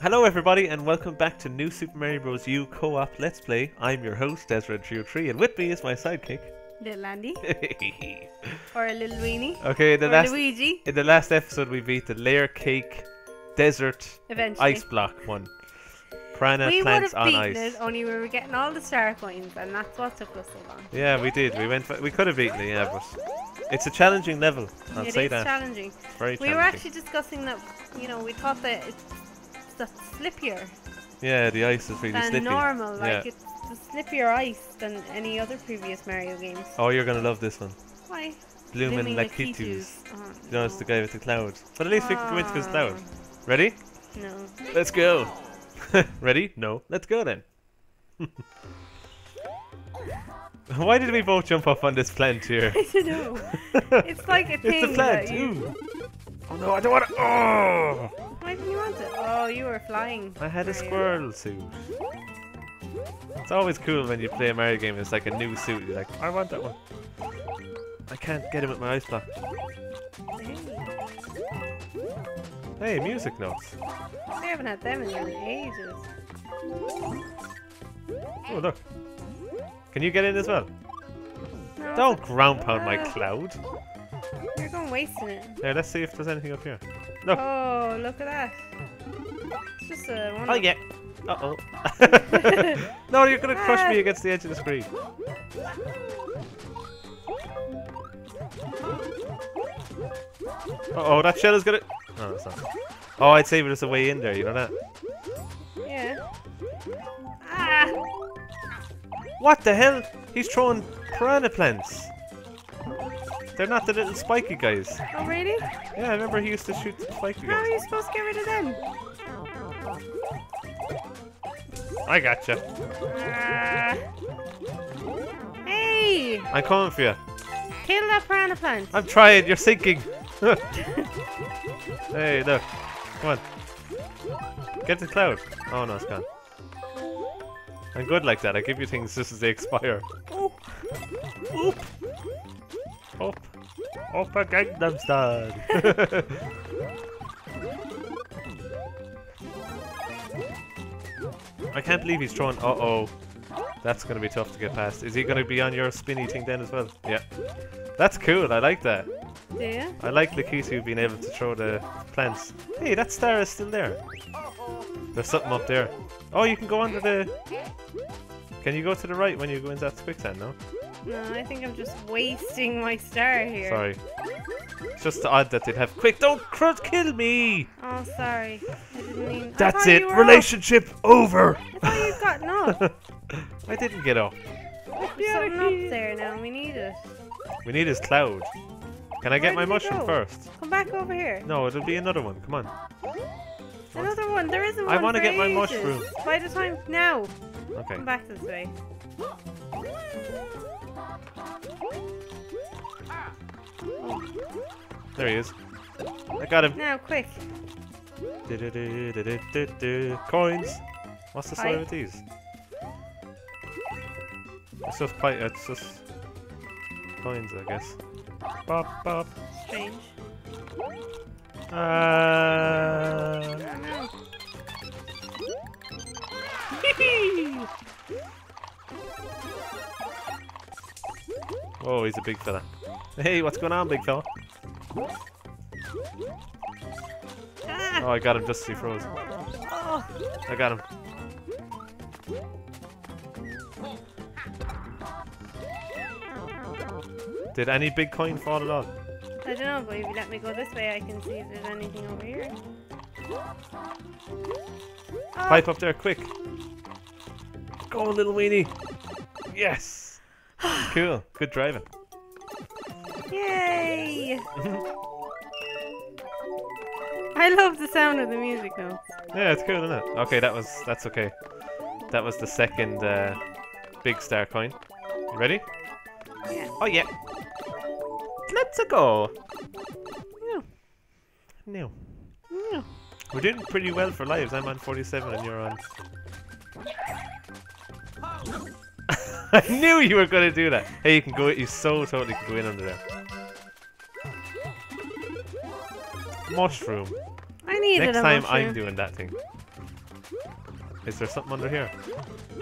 Hello everybody and welcome back to New Super Mario Bros. U Co-op Let's Play. I'm your host, Dazran303, and with me is my sidekick. Little Andy. Or a little weenie. Okay, the or last Luigi. in the last episode we beat the layer cake desert Eventually. ice block one. Piranha we would plants have on beaten ice. it, only we were getting all the star coins, and that's what took us so long. Yeah, we did. We went. For, we could have beaten it, yeah, but it's a challenging level. I'll It say is that. challenging. It's very challenging. We were actually discussing that, you know, we thought that it's the slippier yeah, the ice is really than slippy. normal. Like, yeah. it's the slippier ice than any other previous Mario games. Oh, you're gonna love this one. Why? Blooming Blooming Lakitus. Oh, You know, it's the guy with the clouds. But at least we can go into his cloud. Ready? No. Let's go. Ready? No. Let's go then. Why did we both jump off on this plant here? I don't know. It's like a thing. It's the plant. you- Ooh. Oh no, I don't want to. Oh! Why didn't you want it? Oh, you were flying. I had a squirrel suit. It's always cool when you play a Mario game. It's like a new suit. You're like, I want that one. I can't get him with my ice block. Hey, music notes. we haven't had them in ages. Oh look. Can you get in as well? No, Don't ground pound my Ah. cloud. You're going wasting it. Here, let's see if there's anything up here. Look. Oh, look at that. It's just a one. Oh yeah. Uh oh. no, you're gonna crush me Ah. against the edge of the screen. Uh oh, that shell is gonna. No, it's not. Oh, I'd say there's a way in there. You know that? Yeah. Ah! What the hell? He's throwing piranha plants. They're not the little spiky guys. Oh, really? Yeah, I remember he used to shoot the spiky How are you supposed to get rid of them? I gotcha. Ah! Hey! I'm coming for you. Kill that piranha plant. I'm trying. You're sinking. hey, look. Come on. Get the cloud. Oh no, it's gone. I'm good like that. I give you things just as they expire. Oop. Oop. Up. Up a Gangnam Style. I can't believe he's throwing. Uh That's gonna be tough to get past. Is he gonna be on your spinny thing then as well? Yeah. That's cool. I like that. Do you? I like Lakitu being able to throw the plants. Hey, that star is still there. There's something up there. Oh, you can go under the... Can you go to the right when you go into that quicksand, no? No, I think I'm just wasting my star here. Sorry. It's just odd that they'd have... Quick, don't kill me! Oh, sorry. I didn't mean. That's it! Relationship over! Up. I thought you'd gotten up. I didn't get up. There's something up there now. We need it. We need his cloud. Can I get Where my mushroom first? Come back over here. No, it'll be another one. Come on. Another one. There isn't I one. wanna for get my mushroom. By the time now, Okay. come back this way. There he is. I got him. Now, quick. Coins. What's the story with these? It's just pipe. It's just coins, I guess. Bop bop. Strange. Uh, I don't know. oh, he's a big fella. Hey, what's going on, big fella? Ah! Oh, I got him just as he froze. Oh, I got him. Did any big coin fall at all? I don't know, but if you let me go this way, I can see if there's anything over here. Oh, Pipe up there, quick. Go, little weenie. Yes. cool. Good driving. Yay! I love the sound of the music though. Yeah, it's cool, isn't it? Okay, that was that's okay. That was the second uh, big star coin. You ready? Yeah. Oh yeah. Let's go. No. Yeah. We're doing pretty well for lives. I'm on 47 and you're on. I knew you were going to do that. Hey, you can go. You so totally can go in under there. mushroom. I needed Next time mushroom. I'm doing that thing. Is there something under here?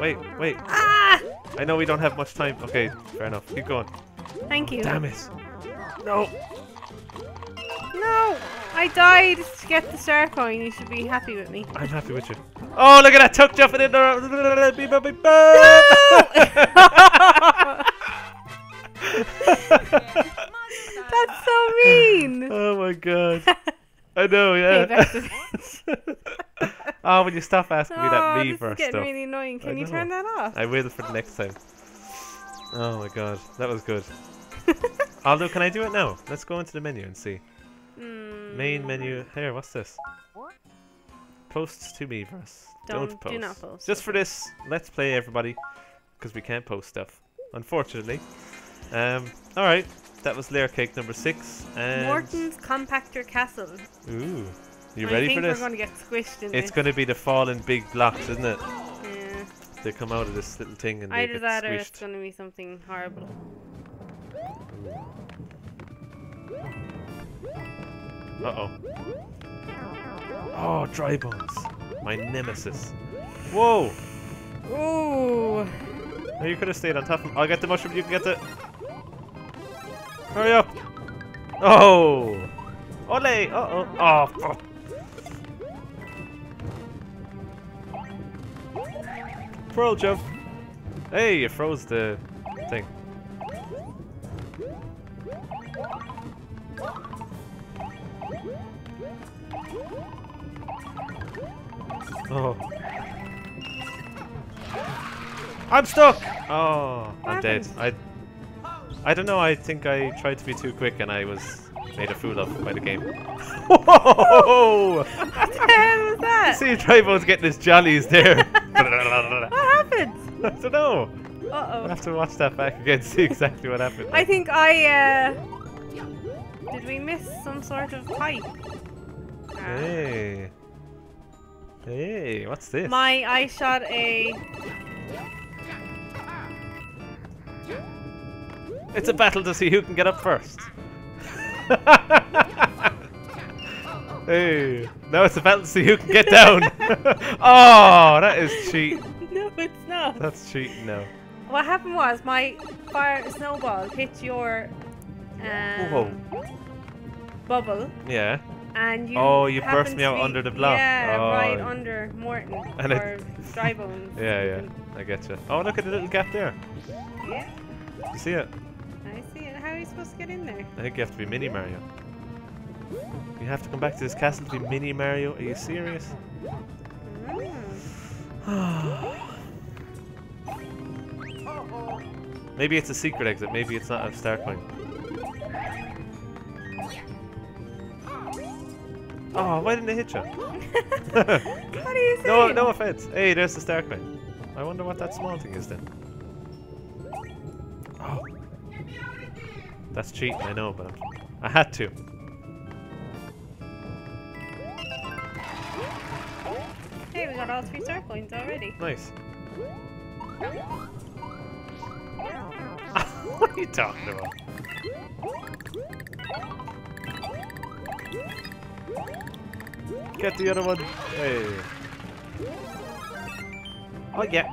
Wait, wait. Ah! I know we don't have much time. Okay, fair enough. Keep going. Thank you. Damn it. No. No! I died to get the star coin. You should be happy with me. I'm happy with you. Oh, look at that tuck jumping in there. Beep, beep, beep, beep. That's so mean! oh my god. I know, yeah. Payback oh, will you stop asking me that oh, me this is first getting stuff? really annoying. Can I you know. turn that off? I will for the next time. Oh my god, that was good. Although, can I do it now? Let's go into the menu and see. Mm, Main menu. Here, what's this? Posts to Miiverse. Don't, Don't- post. do not post, Just for this, let's play everybody, because we can't post stuff, unfortunately. Um, all right, that was layer cake number six. And Morton's Compactor Castle. Ooh, you I ready for this? we're going to get squished in It's going to be the falling big blocks, isn't it? Yeah. They come out of this little thing and they Either get that or it's going to be something horrible. Uh oh. Oh, dry bones. My nemesis. Whoa! Ooh. Oh, you could have stayed on top of him. I'll get the mushroom, you can get the... Hurry up! Oh! Ole! Uh-oh! Oh, fuck. Pearl jump! Hey, you froze the thing. Oh. I'm stuck! Oh, I'm dead. I I don't know, I think I tried to be too quick and I was made a fool of by the game. Whoa! What the hell was that? See Tribo's getting his jollies there. what happened? I don't know. I'll Uh-oh. have to watch that back again to see exactly what happened. I think I, uh... Did we miss some sort of pipe? Hey. Hey, what's this? My, I shot a... It's a battle to see who can get up first. hey, now it's a battle to see who can get down. oh, that is cheat. no, it's not. That's cheating now. What happened was my fire snowball hit your um, bubble, Yeah. And you. Oh, you burst me out under the block. Yeah, right Oh. under Morton And it- or Drybones. Yeah, yeah. I get you. Oh, look at the little gap there. Yeah, You see it? I see it. How are you supposed to get in there? I think you have to be Mini Mario. You have to come back to this castle to be Mini Mario. Are you serious? Mm. Maybe it's a secret exit. Maybe it's not a start point. Oh, why didn't it hit you? What are you saying? no, no offense. Hey, there's the start point. I wonder what that small thing is then. Oh. That's cheating, I know, but I had to. Hey, we got all three star coins already. Nice. what are you talking about? Get the other one. Hey. Oh yeah.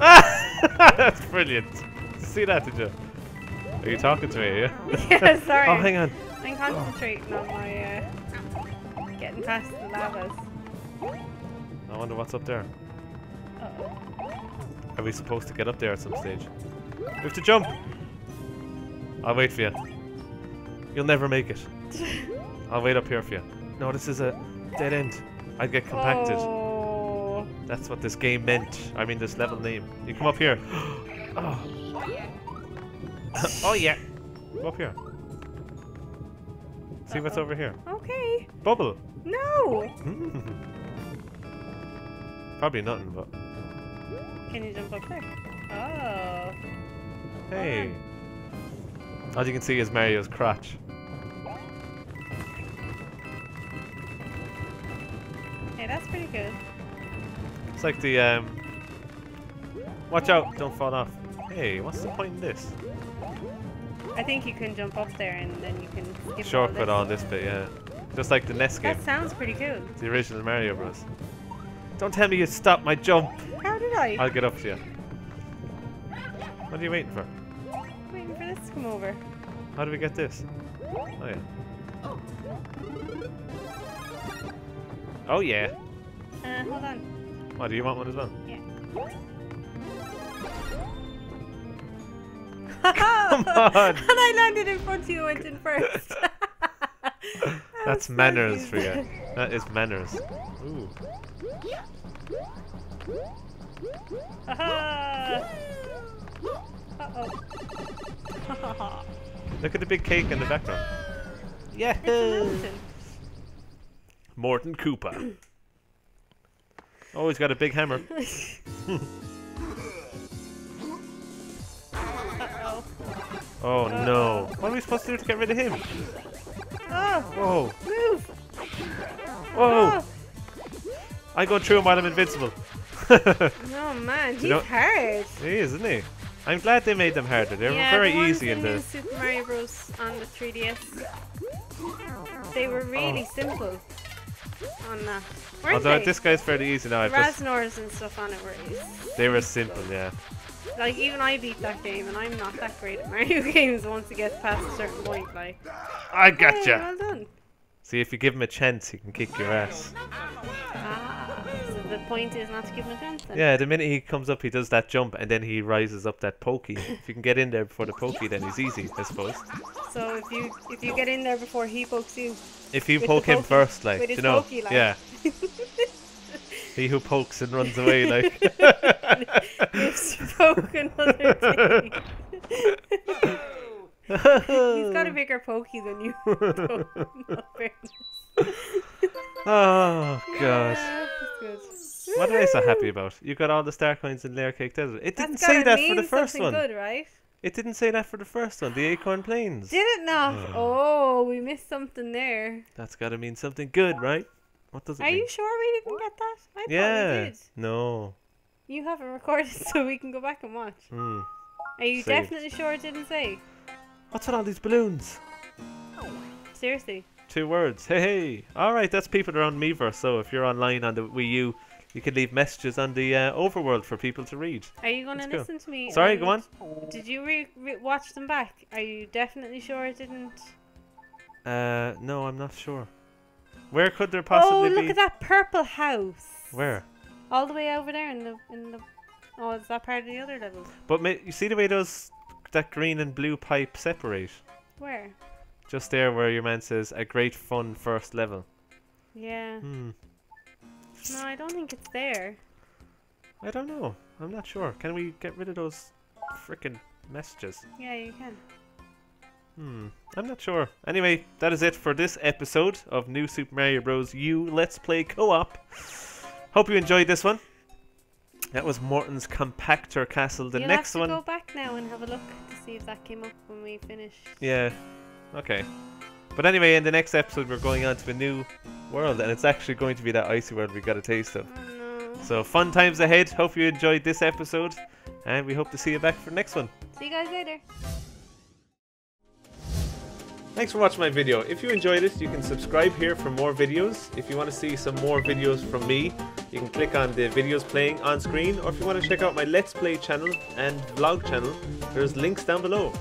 Ah! That's brilliant. See that, did you? Are you talking to me? Yeah. yeah, sorry. oh, hang on. I'm concentrating on my uh, getting past the lavas. I wonder what's up there. Uh-oh. Are we supposed to get up there at some stage? We have to jump! I'll wait for you. You'll never make it. I'll wait up here for you. No, this is a dead end. I'd get compacted. Oh. That's what this game meant. I mean, this level name. You come up here. oh. oh, yeah. Go up here. See what's Uh-oh. over here. Okay. Bubble. No. Hmm. Probably nothing, but Can you jump up there? Oh. hey. All you can see is Mario's crotch. Hey, that's pretty good. It's like the um. Watch out! Don't fall off. Hey, what's the point in this? I think you can jump up there and then you can skip Shortcut all on this bit, yeah. Just like the NES game, That sounds pretty cool. the original Mario Bros. Don't tell me you stopped my jump. How did I? I'll get up to you. What are you waiting for? Waiting for this to come over. How do we get this? Oh yeah. Oh yeah. Uh, hold on. What, do you want one as well? Yeah. Come on! and I landed in front of you and went in first. That's so manners for you. That is manners. Ooh. Aha! Uh-oh. Look at the big cake in the background. Yeah. It's a mountain. Morton Koopa. Oh, he's got a big hammer. Uh-oh. Oh no. What are we supposed to do to get rid of him? Oh, Whoa. move! Whoa. Oh, I go through him while I'm invincible. oh man, he's know- hard. he is, isn't he? I'm glad they made them harder. They were very the easy in New the. Super Mario Bros. on the 3DS. They were really Oh. simple on that. Weren't Although they? this guy's fairly easy now. I've Raznors and stuff on it were easy. they were simple, yeah. Like even I beat that game, and I'm not that great at Mario games once it gets past a certain point. Like, I hey, gotcha. well done. See, if you give him a chance, he can kick your ass. Ah, the point is not to give him a chance. Then. Yeah, the minute he comes up, he does that jump, and then he rises up that pokey. if you can get in there before the pokey, then he's easy, I suppose. So if you if you get in there before he pokes you, If you poke him pokey- first, like, you know, pokey, like. yeah, he who pokes and runs away, like. you've spoke another thing. He's got a bigger pokey than you. though, in all fairness. oh god. Yeah, What am I so happy about? You got all the star coins in Layer Cake Desert. It didn't That's say that for the first one. Good, right? It didn't say that for the first one, the Acorn Plains. Did it not? Oh, we missed something there. That's gotta mean something good, right? What does it mean? Are mean? you sure we didn't get that? I thought we yeah. did. No. You have it recorded so we can go back and watch. Hmm. Are you Saved. definitely sure it didn't say? What's with all these balloons? Seriously? Two words. Hey, hey. All right, that's people around Miiverse. So if you're online on the Wii U, you can leave messages on the uh, overworld for people to read. Are you going to Let's listen to me? Sorry, go on. Did you re- re- watch them back? Are you definitely sure it didn't? Uh, no, I'm not sure. Where could there possibly be? oh, look be? at that purple house. Where? All the way over there in the in the. Oh, is that part of the other level? But ma- you see the way those that green and blue pipe separate? Where? Just there where your man says a great fun first level. Yeah. Hmm. No, I don't think it's there. I don't know. I'm not sure. Can we get rid of those frickin' messages? Yeah, you can. Hmm. I'm not sure. Anyway, that is it for this episode of New Super Mario Bros. U Let's Play Co-op. Hope you enjoyed this one. That was Morton's Compactor Castle. The You'll next have to one. go back now and have a look to see if that came up when we finished. Yeah. Okay. But anyway, in the next episode, we're going on to a new world, and it's actually going to be that icy world we got a taste of. Oh. So fun times ahead. Hope you enjoyed this episode, and we hope to see you back for the next one. See you guys later. Thanks for watching my video. If you enjoyed it, you can subscribe here for more videos. If you want to see some more videos from me, you can click on the videos playing on screen, or if you want to check out my Let's Play channel and vlog channel, there's links down below.